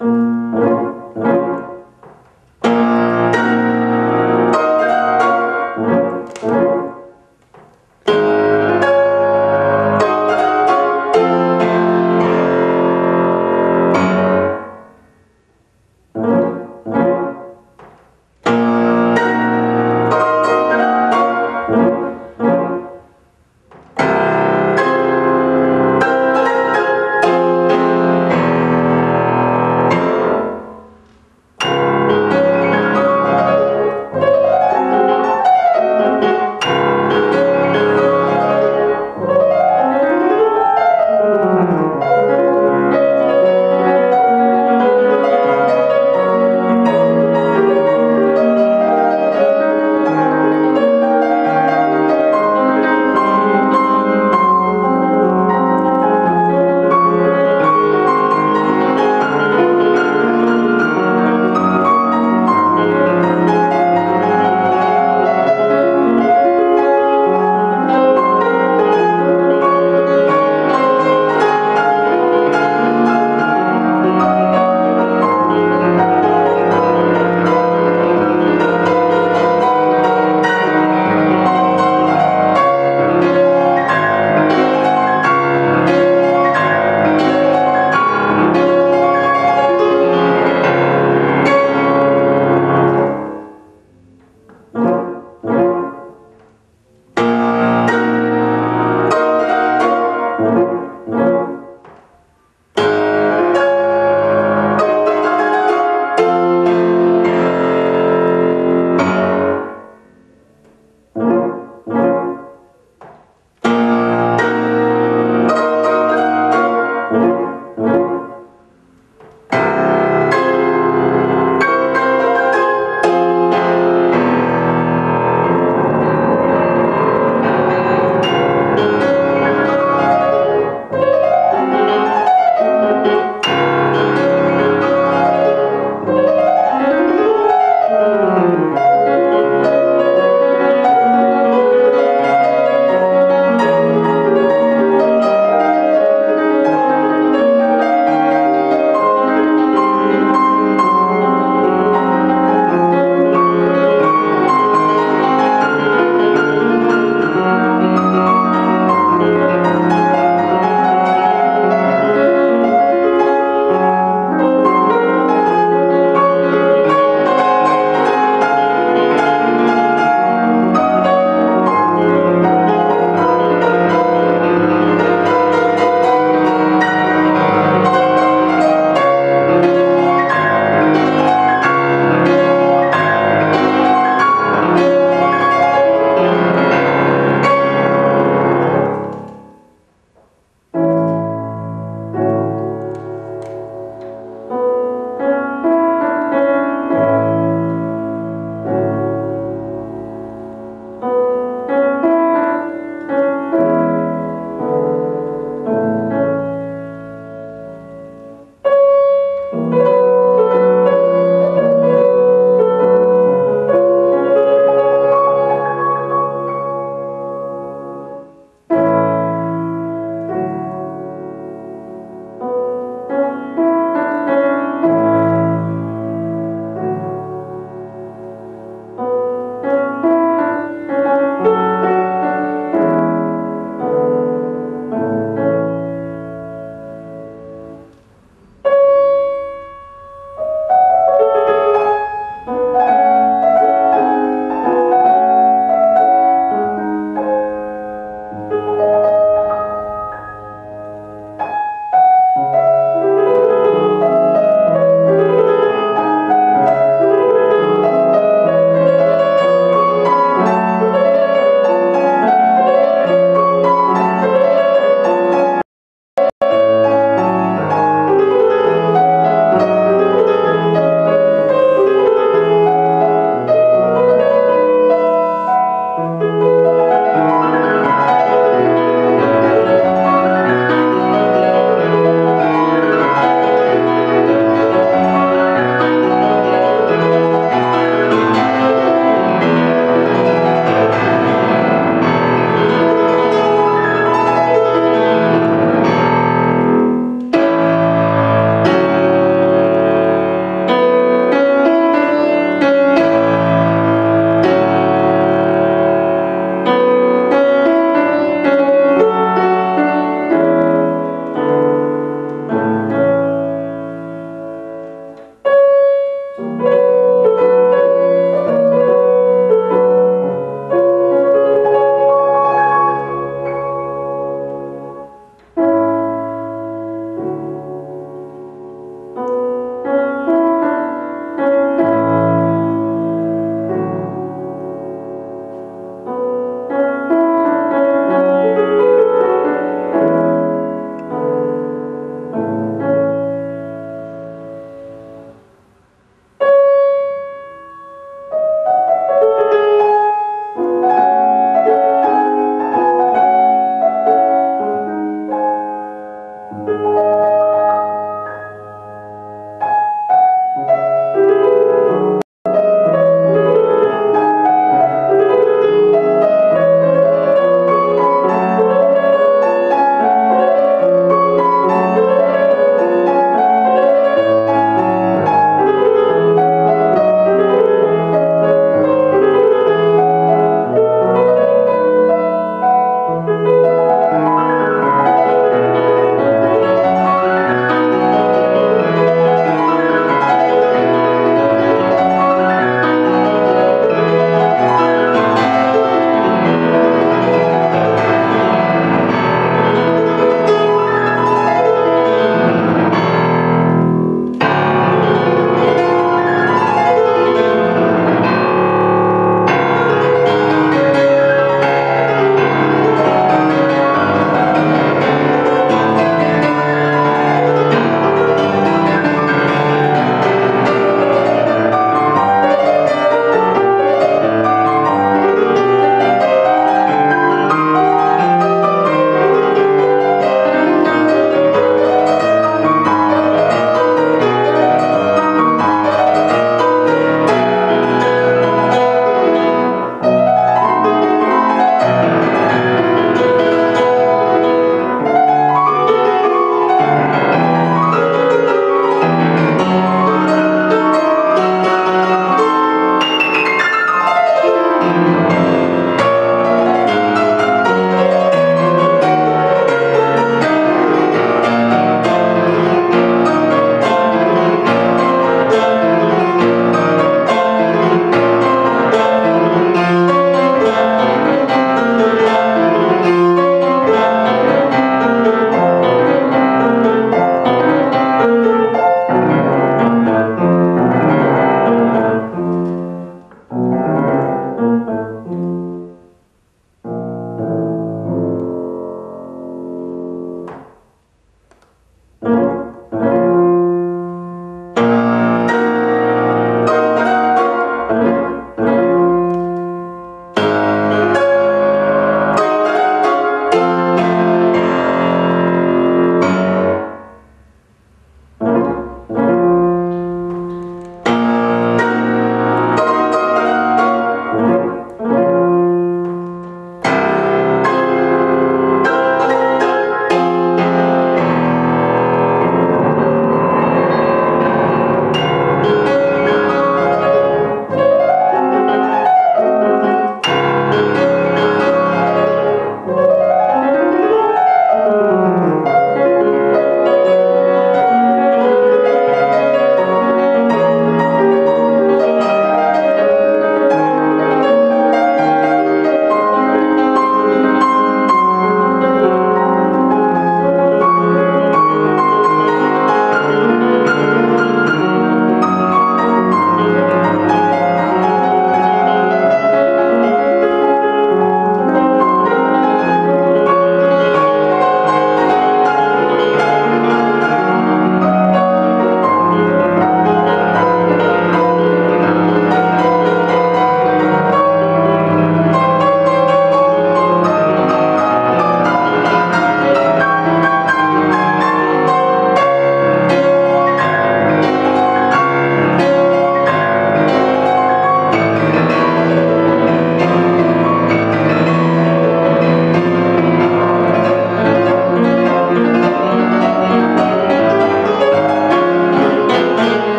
Mm-hmm.